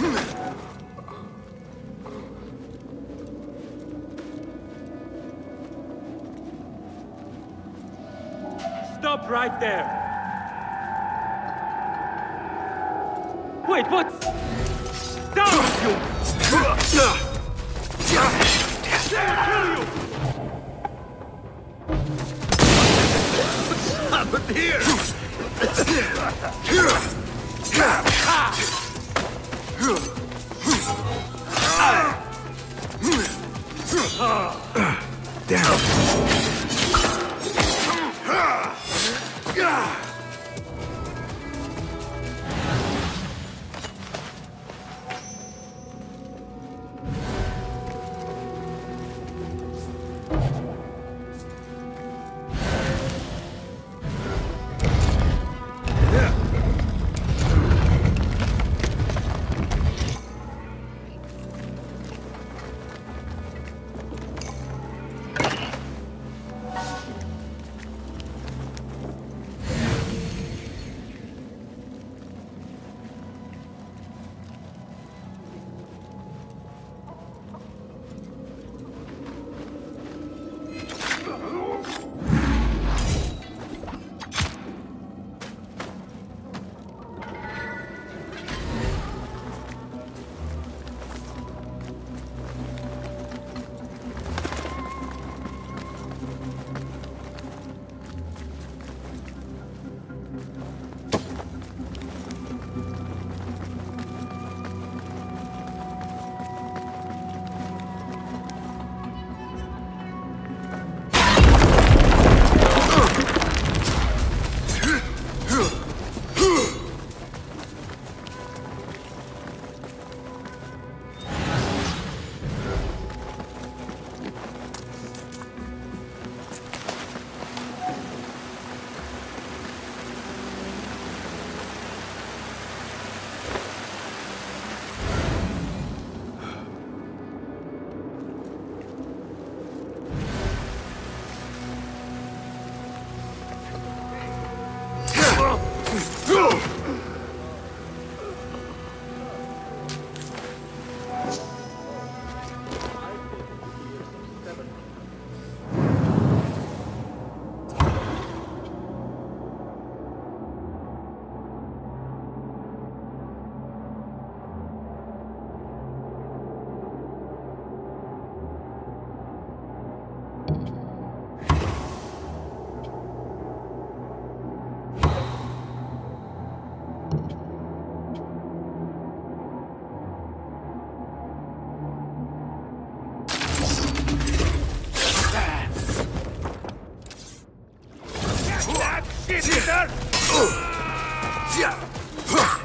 Stop right there! Wait, what? Down, you! They'll kill you! here? Down.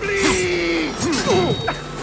Please!